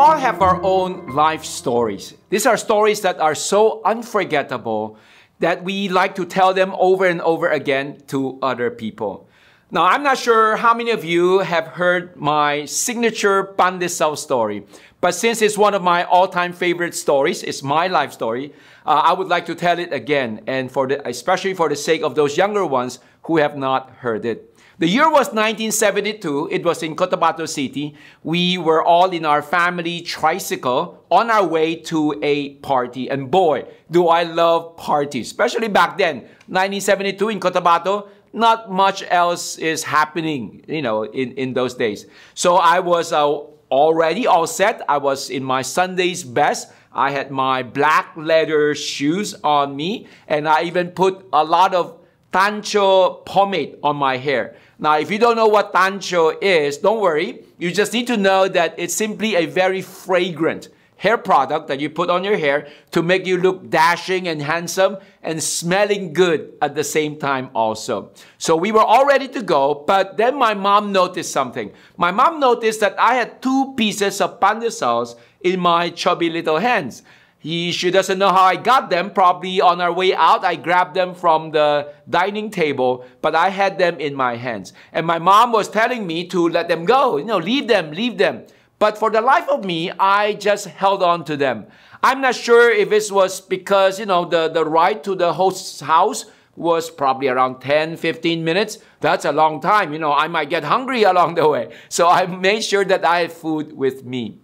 all have our own life stories. These are stories that are so unforgettable that we like to tell them over and over again to other people. Now, I'm not sure how many of you have heard my signature Pandesal story, but since it's one of my all-time favorite stories, it's my life story, uh, I would like to tell it again, and for the, especially for the sake of those younger ones who have not heard it. The year was 1972. It was in Cotabato City. We were all in our family tricycle on our way to a party. And boy, do I love parties, especially back then, 1972 in Cotabato. Not much else is happening, you know, in, in those days. So I was uh, already all set. I was in my Sunday's best. I had my black leather shoes on me, and I even put a lot of Tancho pomade on my hair. Now, if you don't know what Tancho is, don't worry. You just need to know that it's simply a very fragrant hair product that you put on your hair to make you look dashing and handsome and smelling good at the same time also. So we were all ready to go, but then my mom noticed something. My mom noticed that I had two pieces of pandesals in my chubby little hands. He, she doesn't know how I got them. Probably on our way out, I grabbed them from the dining table, but I had them in my hands. And my mom was telling me to let them go, you know, leave them, leave them. But for the life of me, I just held on to them. I'm not sure if it was because, you know, the, the ride to the host's house was probably around 10, 15 minutes. That's a long time. You know, I might get hungry along the way. So I made sure that I had food with me.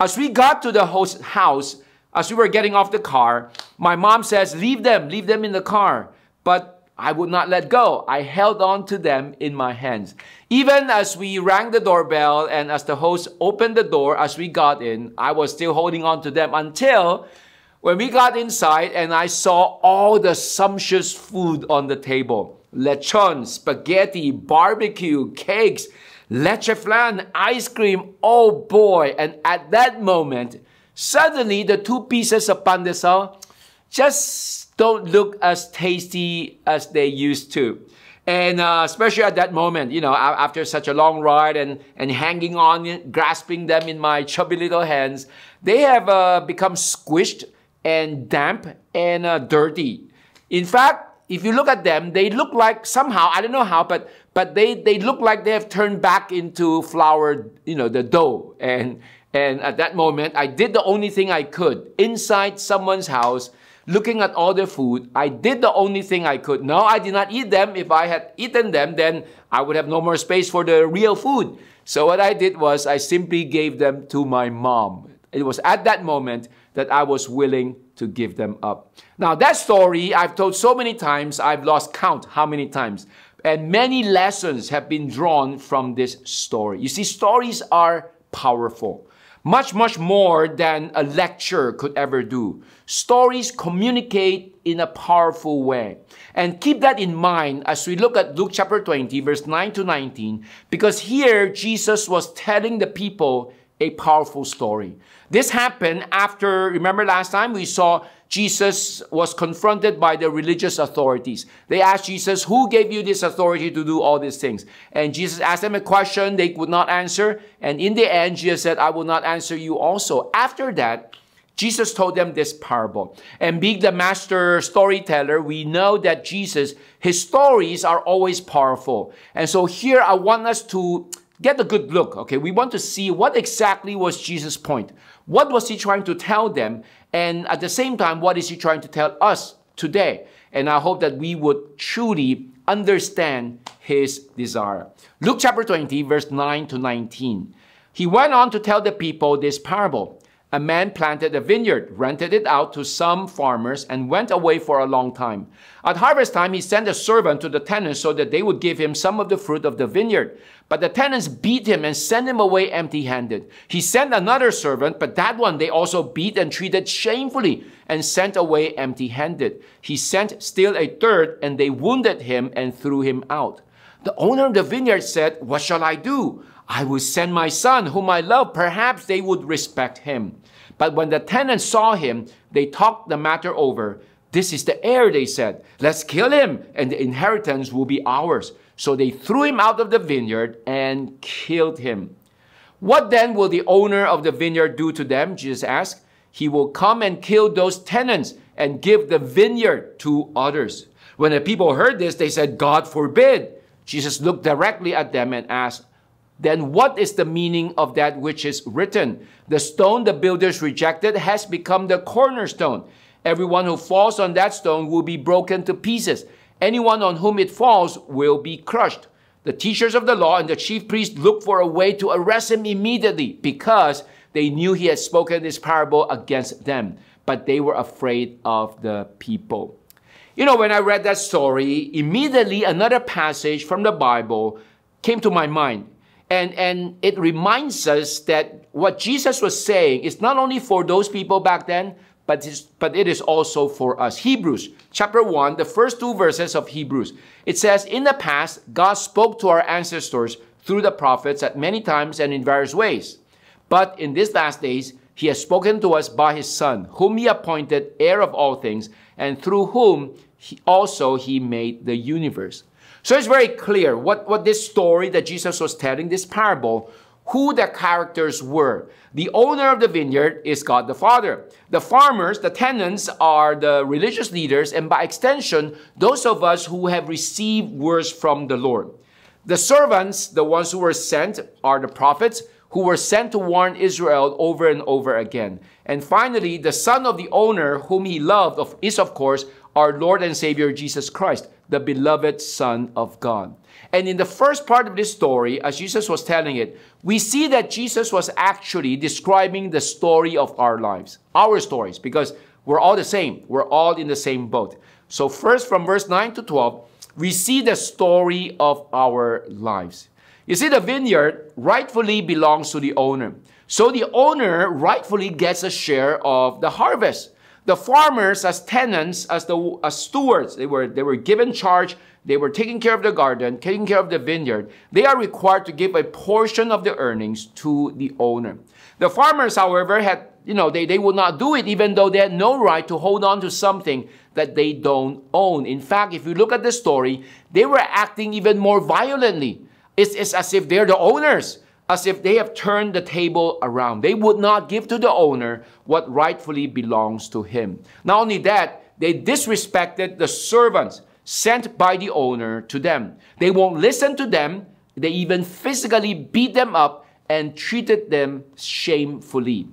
As we got to the host's house, as we were getting off the car, my mom says, Leave them, leave them in the car. But I would not let go. I held on to them in my hands. Even as we rang the doorbell and as the host opened the door as we got in, I was still holding on to them until when we got inside and I saw all the sumptuous food on the table lechon, spaghetti, barbecue, cakes, leche flan, ice cream. Oh boy. And at that moment, Suddenly, the two pieces of pandesal just don't look as tasty as they used to. And uh, especially at that moment, you know, after such a long ride and, and hanging on, grasping them in my chubby little hands, they have uh, become squished and damp and uh, dirty. In fact, if you look at them, they look like somehow, I don't know how, but, but they, they look like they have turned back into flour, you know, the dough. And, and at that moment, I did the only thing I could inside someone's house, looking at all the food. I did the only thing I could. No, I did not eat them. If I had eaten them, then I would have no more space for the real food. So what I did was I simply gave them to my mom. It was at that moment that I was willing to give them up. Now, that story I've told so many times, I've lost count how many times. And many lessons have been drawn from this story. You see, stories are powerful much, much more than a lecture could ever do. Stories communicate in a powerful way. And keep that in mind as we look at Luke chapter 20, verse 9 to 19, because here Jesus was telling the people a powerful story. This happened after, remember last time we saw Jesus was confronted by the religious authorities. They asked Jesus, Who gave you this authority to do all these things? And Jesus asked them a question they would not answer. And in the end, Jesus said, I will not answer you also. After that, Jesus told them this parable. And being the master storyteller, we know that Jesus, his stories are always powerful. And so here I want us to get a good look. Okay, we want to see what exactly was Jesus' point. What was he trying to tell them? And at the same time, what is he trying to tell us today? And I hope that we would truly understand his desire. Luke chapter 20, verse 9 to 19. He went on to tell the people this parable. A man planted a vineyard, rented it out to some farmers, and went away for a long time. At harvest time, he sent a servant to the tenants so that they would give him some of the fruit of the vineyard. But the tenants beat him and sent him away empty handed. He sent another servant, but that one they also beat and treated shamefully and sent away empty handed. He sent still a third, and they wounded him and threw him out. The owner of the vineyard said, What shall I do? I will send my son, whom I love. Perhaps they would respect him. But when the tenants saw him, they talked the matter over. This is the heir, they said. Let's kill him, and the inheritance will be ours. So they threw him out of the vineyard and killed him. What then will the owner of the vineyard do to them? Jesus asked. He will come and kill those tenants and give the vineyard to others. When the people heard this, they said, God forbid. Jesus looked directly at them and asked, Then what is the meaning of that which is written? The stone the builders rejected has become the cornerstone. Everyone who falls on that stone will be broken to pieces. Anyone on whom it falls will be crushed. The teachers of the law and the chief priests looked for a way to arrest him immediately because they knew he had spoken this parable against them, but they were afraid of the people. You know, when I read that story, immediately another passage from the Bible came to my mind. And, and it reminds us that what Jesus was saying is not only for those people back then, but, but it is also for us. Hebrews chapter 1, the first two verses of Hebrews. It says, In the past, God spoke to our ancestors through the prophets at many times and in various ways. But in these last days, he has spoken to us by his Son, whom he appointed heir of all things, and through whom he also he made the universe. So it's very clear what, what this story that Jesus was telling, this parable, who the characters were. The owner of the vineyard is God the Father. The farmers, the tenants, are the religious leaders, and by extension, those of us who have received words from the Lord. The servants, the ones who were sent, are the prophets who were sent to warn Israel over and over again. And finally, the son of the owner whom he loved is, of course, our Lord and Savior Jesus Christ, the beloved Son of God. And in the first part of this story, as Jesus was telling it, we see that Jesus was actually describing the story of our lives, our stories, because we're all the same. We're all in the same boat. So, first from verse 9 to 12, we see the story of our lives. You see, the vineyard rightfully belongs to the owner. So the owner rightfully gets a share of the harvest. The farmers, as tenants, as the as stewards, they were they were given charge. They were taking care of the garden, taking care of the vineyard. They are required to give a portion of the earnings to the owner. The farmers, however, had you know they, they would not do it even though they had no right to hold on to something that they don't own. In fact, if you look at the story, they were acting even more violently. It's, it's as if they're the owners as if they have turned the table around. They would not give to the owner what rightfully belongs to him. Not only that, they disrespected the servants sent by the owner to them. They won't listen to them. They even physically beat them up and treated them shamefully.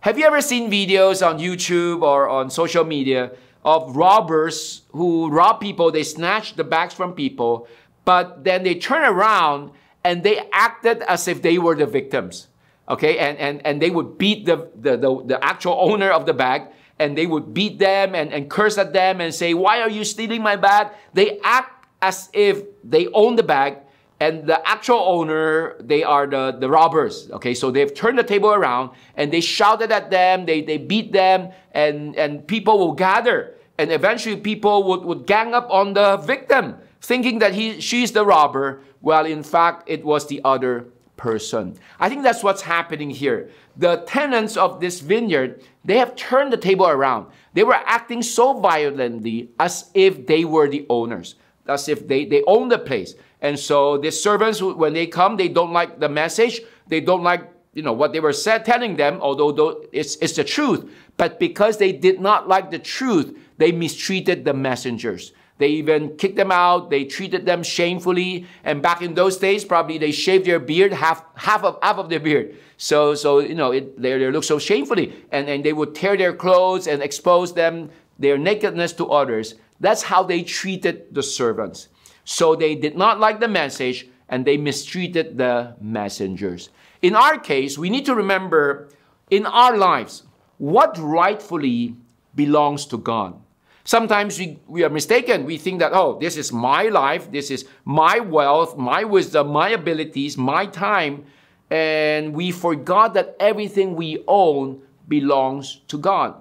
Have you ever seen videos on YouTube or on social media of robbers who rob people? They snatch the bags from people, but then they turn around and they acted as if they were the victims. Okay, and, and, and they would beat the, the, the, the actual owner of the bag and they would beat them and, and curse at them and say, Why are you stealing my bag? They act as if they own the bag and the actual owner, they are the, the robbers. Okay, so they've turned the table around and they shouted at them, they, they beat them, and, and people will gather. And eventually people would, would gang up on the victim, thinking that he, she's the robber, well, in fact, it was the other person. I think that's what's happening here. The tenants of this vineyard, they have turned the table around. They were acting so violently as if they were the owners, as if they, they own the place. And so the servants, when they come, they don't like the message. They don't like you know what they were said, telling them, although it's, it's the truth. But because they did not like the truth, they mistreated the messengers. They even kicked them out. They treated them shamefully. And back in those days, probably they shaved their beard, half, half of, half of their beard. So, so you know, it, they, they look so shamefully. And, and they would tear their clothes and expose them, their nakedness to others. That's how they treated the servants. So they did not like the message and they mistreated the messengers. In our case, we need to remember in our lives what rightfully belongs to God. Sometimes we, we are mistaken. We think that, oh, this is my life, this is my wealth, my wisdom, my abilities, my time. And we forgot that everything we own belongs to God.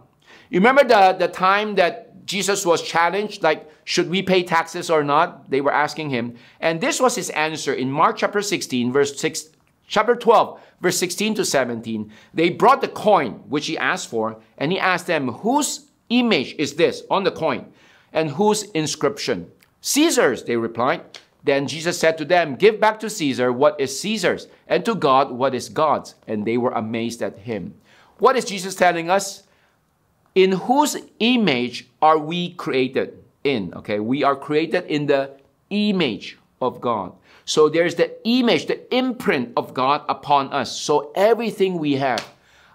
You remember the, the time that Jesus was challenged, like, should we pay taxes or not? They were asking him. And this was his answer in Mark chapter 16, verse 6, chapter 12, verse 16 to 17. They brought the coin which he asked for, and he asked them, whose image is this on the coin? And whose inscription? Caesar's, they replied. Then Jesus said to them, Give back to Caesar what is Caesar's, and to God what is God's. And they were amazed at him. What is Jesus telling us? In whose image are we created in? Okay, we are created in the image of God. So there's the image, the imprint of God upon us. So everything we have,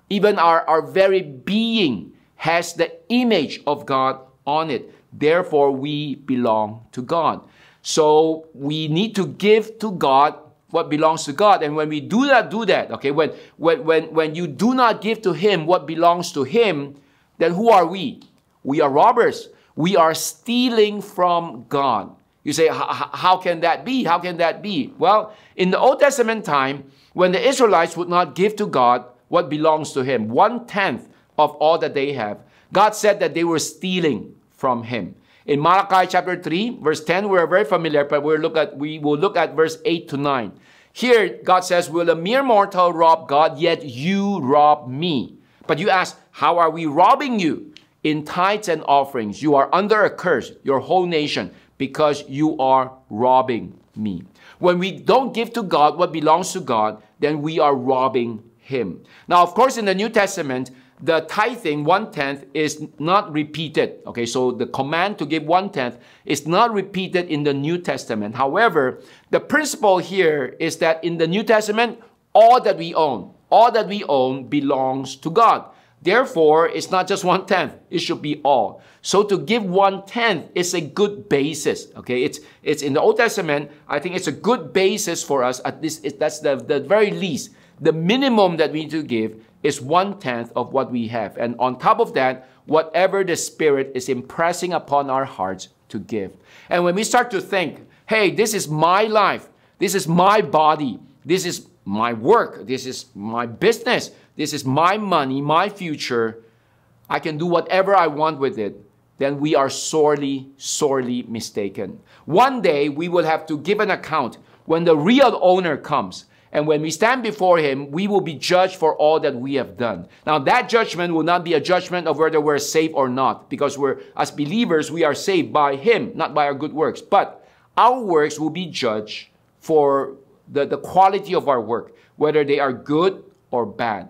even our, our very being, has the image of God on it. Therefore, we belong to God. So we need to give to God what belongs to God. And when we do not do that, okay, when, when, when, when you do not give to Him what belongs to Him, then who are we? We are robbers. We are stealing from God. You say, how can that be? How can that be? Well, in the Old Testament time, when the Israelites would not give to God what belongs to Him, one tenth of all that they have, God said that they were stealing from Him. In Malachi chapter 3, verse 10, we're very familiar, but we'll look at, we will look at verse 8 to 9. Here, God says, Will a mere mortal rob God, yet you rob me? But you ask, How are we robbing you? In tithes and offerings, you are under a curse, your whole nation because you are robbing me. When we don't give to God what belongs to God, then we are robbing Him. Now, of course, in the New Testament, the tithing, one tenth, is not repeated. Okay, so the command to give one tenth is not repeated in the New Testament. However, the principle here is that in the New Testament, all that we own, all that we own belongs to God. Therefore, it's not just one tenth, it should be all. So to give one tenth is a good basis. Okay, it's it's in the Old Testament, I think it's a good basis for us. At least that's the, the very least. The minimum that we need to give is one tenth of what we have. And on top of that, whatever the Spirit is impressing upon our hearts to give. And when we start to think, hey, this is my life, this is my body, this is my work, this is my business this is my money, my future, I can do whatever I want with it, then we are sorely, sorely mistaken. One day we will have to give an account when the real owner comes. And when we stand before him, we will be judged for all that we have done. Now, that judgment will not be a judgment of whether we're saved or not, because we're, as believers, we are saved by him, not by our good works. But our works will be judged for the, the quality of our work, whether they are good or bad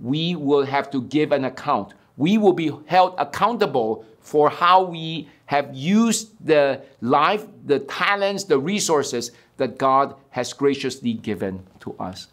we will have to give an account. We will be held accountable for how we have used the life, the talents, the resources that God has graciously given to us.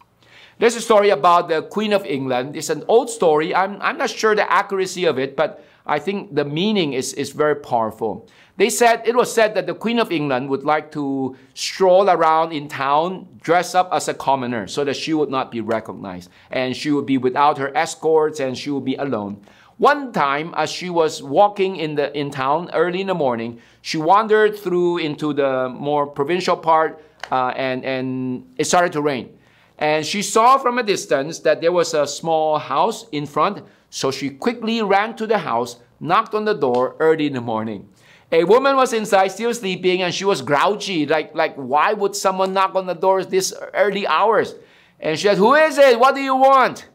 There's a story about the Queen of England. It's an old story. I'm, I'm not sure the accuracy of it, but I think the meaning is, is very powerful. They said, it was said that the Queen of England would like to stroll around in town, dress up as a commoner, so that she would not be recognized. And she would be without her escorts and she would be alone. One time, as she was walking in, the, in town early in the morning, she wandered through into the more provincial part uh, and, and it started to rain. And she saw from a distance that there was a small house in front, so she quickly ran to the house, knocked on the door early in the morning. A woman was inside still sleeping and she was grouchy. Like, like why would someone knock on the doors this early hours? And she said, Who is it? What do you want?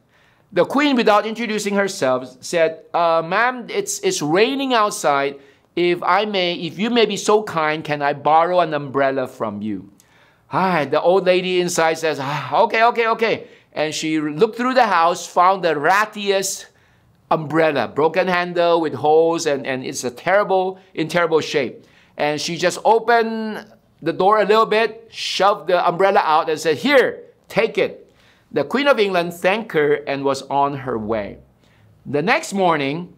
The queen, without introducing herself, said, uh, Ma'am, it's, it's raining outside. If I may, if you may be so kind, can I borrow an umbrella from you? Ah, the old lady inside says, ah, Okay, okay, okay. And she looked through the house, found the rattiest umbrella, broken handle with holes, and, and it's a terrible, in terrible shape. And she just opened the door a little bit, shoved the umbrella out, and said, Here, take it. The Queen of England thanked her and was on her way. The next morning,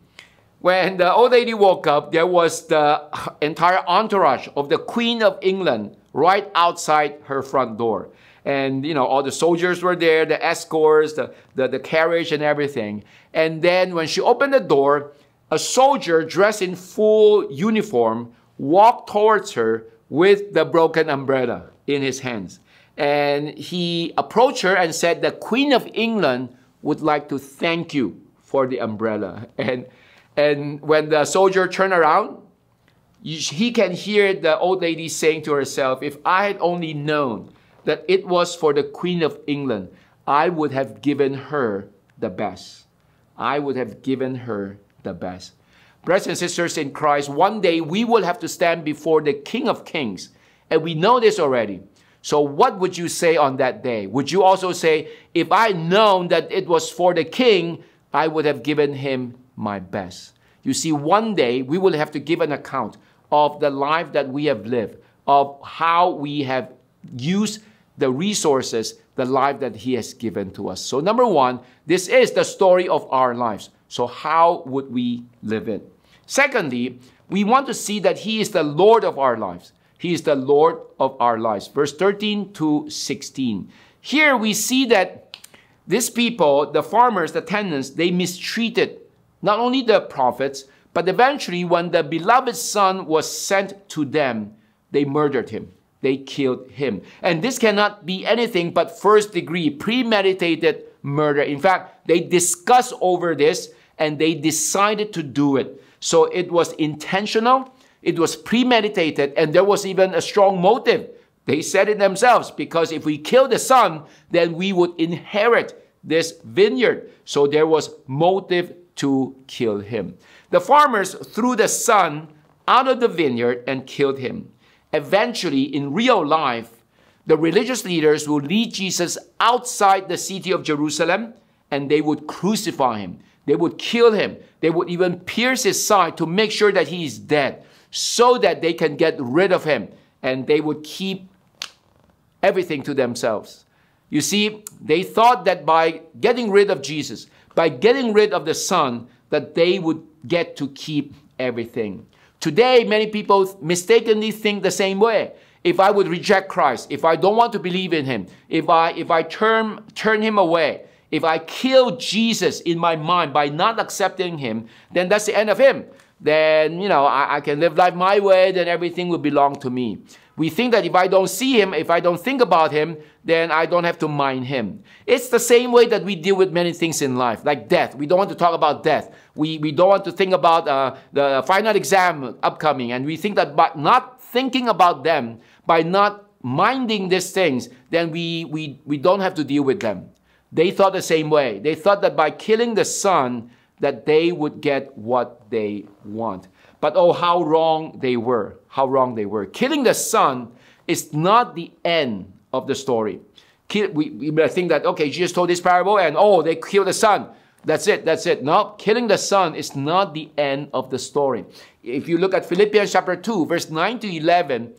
when the old lady woke up, there was the entire entourage of the Queen of England right outside her front door. And you know all the soldiers were there the escorts the, the, the carriage and everything. And then when she opened the door a soldier dressed in full uniform walked towards her with the broken umbrella in his hands. And he approached her and said the queen of england would like to thank you for the umbrella. And and when the soldier turned around he can hear the old lady saying to herself if i had only known that it was for the Queen of England, I would have given her the best. I would have given her the best. Brothers and sisters in Christ, one day we will have to stand before the King of Kings And we know this already. So what would you say on that day? Would you also say, if I known that it was for the king, I would have given him my best? You see, one day we will have to give an account of the life that we have lived, of how we have used the resources, the life that He has given to us. So, number one, this is the story of our lives. So, how would we live it? Secondly, we want to see that He is the Lord of our lives. He is the Lord of our lives. Verse 13 to 16. Here we see that these people, the farmers, the tenants, they mistreated not only the prophets, but eventually, when the beloved son was sent to them, they murdered him. They killed him. And this cannot be anything but first degree, premeditated murder. In fact, they discussed over this and they decided to do it. So it was intentional, it was premeditated, and there was even a strong motive. They said it themselves because if we kill the son, then we would inherit this vineyard. So there was motive to kill him. The farmers threw the son out of the vineyard and killed him. Eventually, in real life, the religious leaders will lead Jesus outside the city of Jerusalem and they would crucify him. They would kill him. They would even pierce his side to make sure that he is dead so that they can get rid of him and they would keep everything to themselves. You see, they thought that by getting rid of Jesus, by getting rid of the Son, that they would get to keep everything. Today, many people mistakenly think the same way. If I would reject Christ, if I don't want to believe in Him, if I, if I turn, turn Him away, if I kill Jesus in my mind by not accepting Him, then that's the end of Him. Then, you know, I, I can live life my way, then everything will belong to me. We think that if I don't see Him, if I don't think about Him, then I don't have to mind Him. It's the same way that we deal with many things in life, like death. We don't want to talk about death. We, we don't want to think about uh, the final exam upcoming. And we think that by not thinking about them, by not minding these things, then we, we, we don't have to deal with them. They thought the same way. They thought that by killing the son, that they would get what they want. But oh, how wrong they were. How wrong they were. Killing the son is not the end of the story. Kill, we, think that, okay, Jesus told this parable and oh, they killed the son. That's it, that's it. No, killing the son is not the end of the story. If you look at Philippians chapter 2, verse 9 to 11,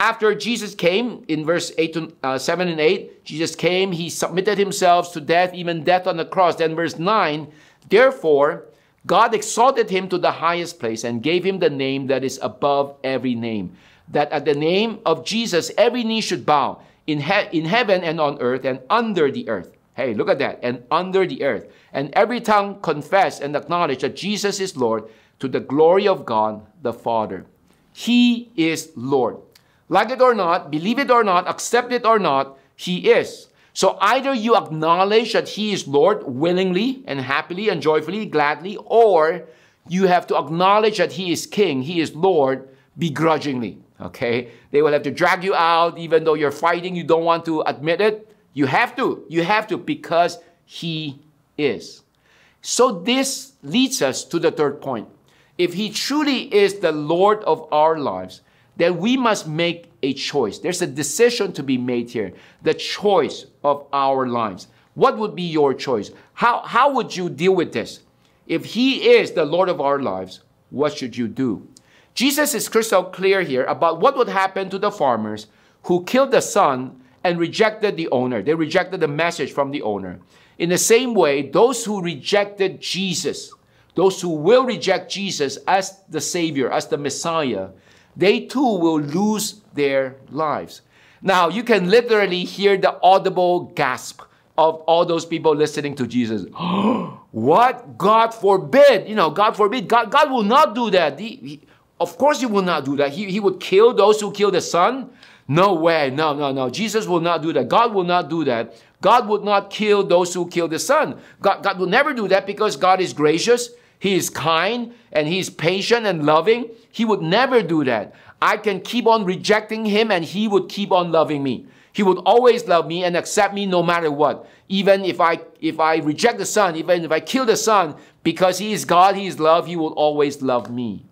after Jesus came, in verse 8 to, uh, 7 and 8, Jesus came, he submitted himself to death, even death on the cross. Then verse 9, therefore, God exalted him to the highest place and gave him the name that is above every name. That at the name of Jesus, every knee should bow in, he- in heaven and on earth and under the earth. Hey, look at that. And under the earth. And every tongue confess and acknowledge that Jesus is Lord to the glory of God the Father. He is Lord. Like it or not, believe it or not, accept it or not, He is. So either you acknowledge that He is Lord willingly and happily and joyfully, gladly, or you have to acknowledge that He is King, He is Lord begrudgingly. Okay? They will have to drag you out even though you're fighting, you don't want to admit it. You have to. You have to because He is. So this leads us to the third point. If He truly is the Lord of our lives, then we must make a choice. There's a decision to be made here. The choice of our lives. What would be your choice? How, how would you deal with this? If He is the Lord of our lives, what should you do? Jesus is crystal clear here about what would happen to the farmers who killed the son and rejected the owner. They rejected the message from the owner. In the same way, those who rejected Jesus, those who will reject Jesus as the Savior, as the Messiah, they too will lose their lives. Now, you can literally hear the audible gasp of all those people listening to Jesus. what? God forbid. You know, God forbid. God, God will not do that. He, he, of course, He will not do that. He, he would kill those who kill the Son. No way. No, no, no. Jesus will not do that. God will not do that. God would not kill those who kill the Son. God, God will never do that because God is gracious. He is kind and He is patient and loving. He would never do that. I can keep on rejecting Him and He would keep on loving me. He would always love me and accept me no matter what. Even if I if I reject the Son, even if I kill the Son, because He is God, He is love, He will always love me.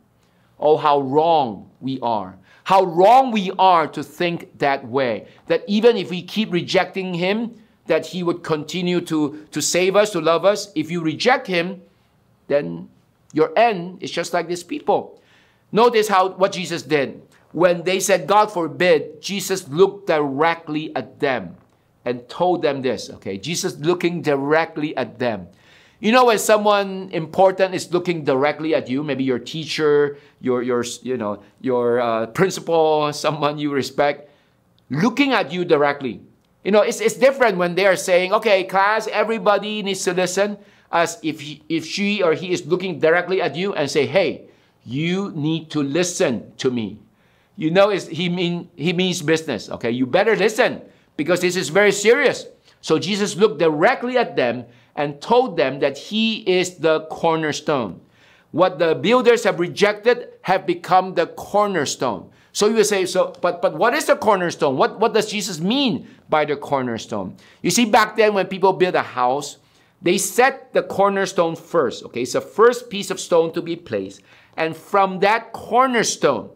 Oh, how wrong we are. How wrong we are to think that way. That even if we keep rejecting Him, that He would continue to, to save us, to love us. If you reject Him, then your end is just like these people. Notice how what Jesus did. When they said, God forbid, Jesus looked directly at them and told them this. Okay, Jesus looking directly at them. You know, when someone important is looking directly at you, maybe your teacher, your, your, you know, your uh, principal, someone you respect, looking at you directly. You know, it's, it's different when they are saying, okay, class, everybody needs to listen, as if, he, if she or he is looking directly at you and say, hey, you need to listen to me. You know, he, mean, he means business, okay? You better listen because this is very serious. So Jesus looked directly at them and told them that he is the cornerstone. What the builders have rejected have become the cornerstone. So you say, so, but, but what is the cornerstone? What, what does Jesus mean by the cornerstone? You see, back then when people build a house, they set the cornerstone first. Okay, it's the first piece of stone to be placed. And from that cornerstone,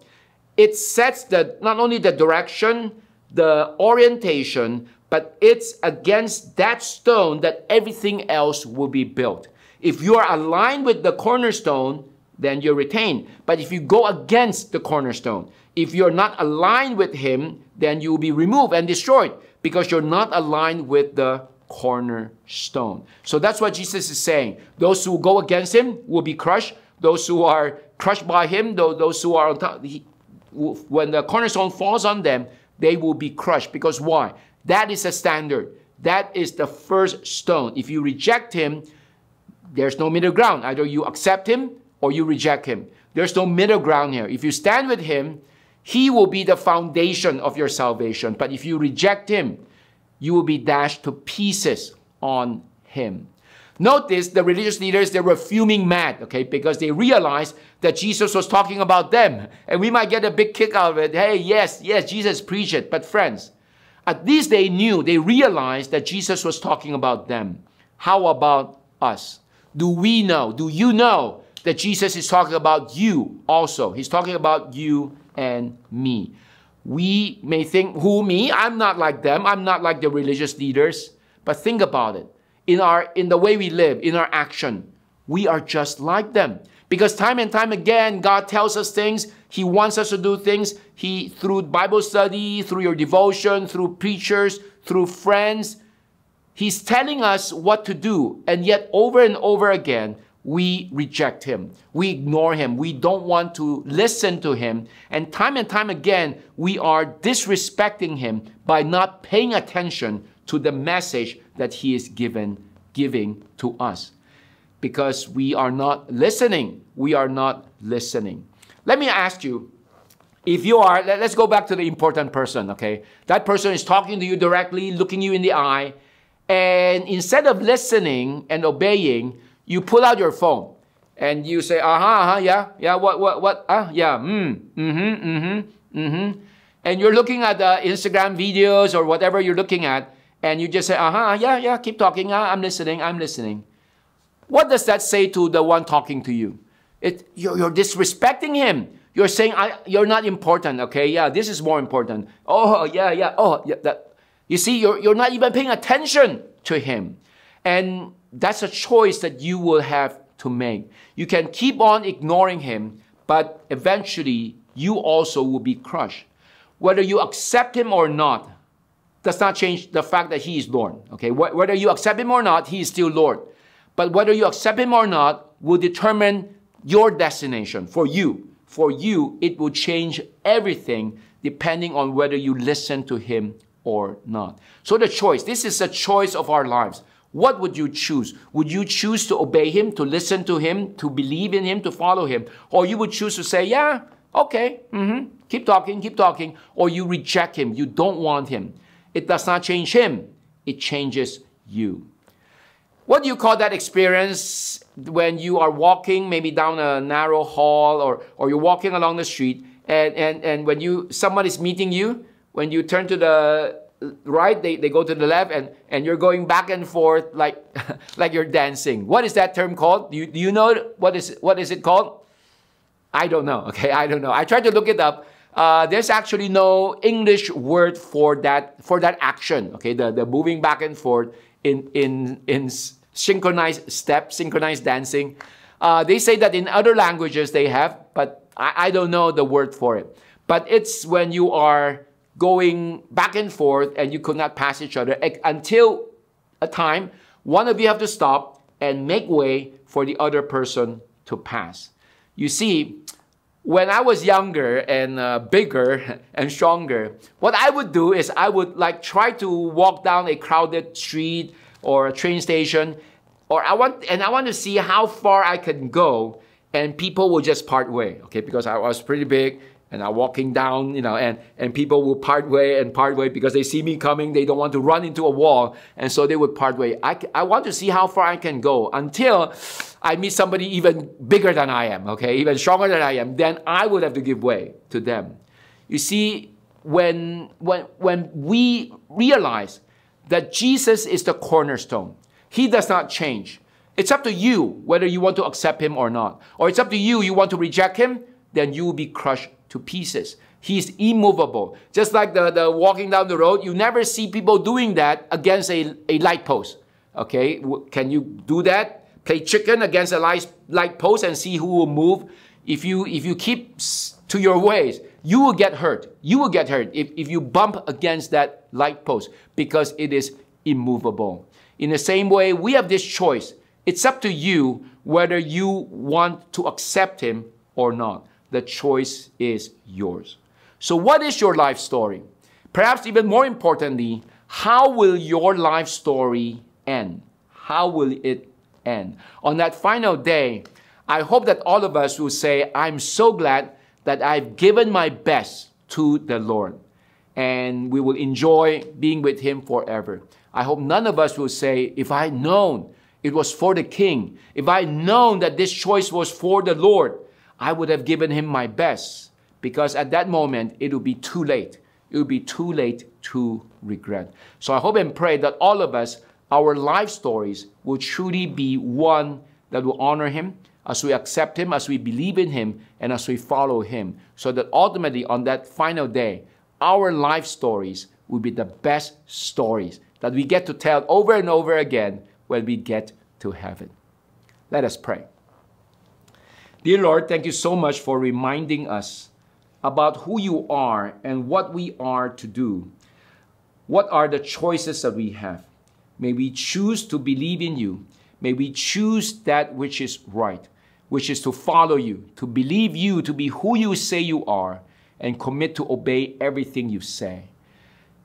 it sets the not only the direction, the orientation, but it's against that stone that everything else will be built. If you are aligned with the cornerstone, then you're retained. But if you go against the cornerstone, if you're not aligned with him, then you will be removed and destroyed because you're not aligned with the cornerstone. So that's what Jesus is saying. Those who go against him will be crushed. Those who are crushed by him, those who are on top, he, when the cornerstone falls on them, they will be crushed. Because why? That is a standard. That is the first stone. If you reject him, there's no middle ground. Either you accept him or you reject him. There's no middle ground here. If you stand with him, he will be the foundation of your salvation. But if you reject him, you will be dashed to pieces on him. Notice the religious leaders, they were fuming mad, okay, because they realized that Jesus was talking about them. And we might get a big kick out of it. Hey, yes, yes, Jesus preached it. But friends, at least they knew, they realized that Jesus was talking about them. How about us? Do we know, do you know that Jesus is talking about you also? He's talking about you and me. We may think, who, me? I'm not like them. I'm not like the religious leaders. But think about it. In, our, in the way we live, in our action, we are just like them. Because time and time again, God tells us things. He wants us to do things. He, through Bible study, through your devotion, through preachers, through friends, He's telling us what to do. And yet, over and over again, we reject Him. We ignore Him. We don't want to listen to Him. And time and time again, we are disrespecting Him by not paying attention to the message that He is given, giving to us because we are not listening. We are not listening. Let me ask you if you are, let's go back to the important person, okay? That person is talking to you directly, looking you in the eye, and instead of listening and obeying, you pull out your phone and you say, uh huh, uh-huh, yeah, yeah, what, what, what, ah, uh, yeah, mm, mm hmm, mm hmm, mm hmm. And you're looking at the Instagram videos or whatever you're looking at, and you just say, uh huh, yeah, yeah, keep talking, uh, I'm listening, I'm listening. What does that say to the one talking to you? It, you're, you're disrespecting him. You're saying, I, you're not important, okay? Yeah, this is more important. Oh, yeah, yeah, oh, yeah. That. You see, you're, you're not even paying attention to him. And that's a choice that you will have to make. You can keep on ignoring him, but eventually you also will be crushed. Whether you accept him or not does not change the fact that he is Lord. Okay, whether you accept him or not, he is still Lord. But whether you accept him or not will determine your destination for you. For you, it will change everything depending on whether you listen to him or not. So the choice, this is a choice of our lives. What would you choose? Would you choose to obey him, to listen to him, to believe in him, to follow him? Or you would choose to say, yeah, okay, mm-hmm, keep talking, keep talking. Or you reject him, you don't want him. It does not change him, it changes you. What do you call that experience when you are walking maybe down a narrow hall or, or you're walking along the street and, and, and when you someone is meeting you, when you turn to the right, they, they go to the left and, and you're going back and forth like like you're dancing. What is that term called? Do you, do you know what is what is it called? I don't know. Okay, I don't know. I tried to look it up. Uh, there's actually no English word for that for that action. Okay, the, the moving back and forth in in in synchronized step, synchronized dancing. Uh, they say that in other languages they have, but I, I don't know the word for it. But it's when you are going back and forth and you could not pass each other until a time one of you have to stop and make way for the other person to pass. You see, when I was younger and uh, bigger and stronger, what I would do is I would like try to walk down a crowded street or a train station, or I want and I want to see how far I can go, and people will just part way, okay? Because I was pretty big and I'm walking down, you know, and, and people will part way and part way because they see me coming. They don't want to run into a wall. And so they would part way. I, I want to see how far I can go until I meet somebody even bigger than I am, okay, even stronger than I am. Then I would have to give way to them. You see, when, when, when we realize that Jesus is the cornerstone, He does not change. It's up to you whether you want to accept Him or not. Or it's up to you, you want to reject Him, then you will be crushed to pieces. He's immovable. Just like the, the walking down the road, you never see people doing that against a, a light post. Okay, can you do that? Play chicken against a light, light post and see who will move. If you if you keep to your ways, you will get hurt. You will get hurt if, if you bump against that light post because it is immovable. In the same way, we have this choice. It's up to you whether you want to accept him or not the choice is yours. So, what is your life story? Perhaps even more importantly, how will your life story end? How will it end? On that final day, I hope that all of us will say, I'm so glad that I've given my best to the Lord. And we will enjoy being with Him forever. I hope none of us will say, if I had known it was for the King, if I had known that this choice was for the Lord, I would have given him my best because at that moment it would be too late. It would be too late to regret. So I hope and pray that all of us, our life stories will truly be one that will honor him as we accept him, as we believe in him, and as we follow him. So that ultimately on that final day, our life stories will be the best stories that we get to tell over and over again when we get to heaven. Let us pray. Dear Lord, thank you so much for reminding us about who you are and what we are to do. What are the choices that we have? May we choose to believe in you. May we choose that which is right, which is to follow you, to believe you, to be who you say you are, and commit to obey everything you say.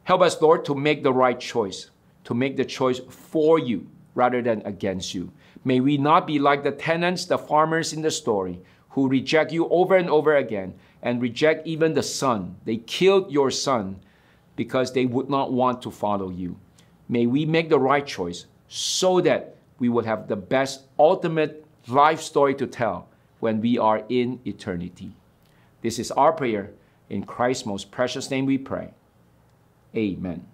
Help us, Lord, to make the right choice, to make the choice for you rather than against you. May we not be like the tenants, the farmers in the story, who reject you over and over again and reject even the son. They killed your son because they would not want to follow you. May we make the right choice so that we will have the best ultimate life story to tell when we are in eternity. This is our prayer. In Christ's most precious name we pray. Amen.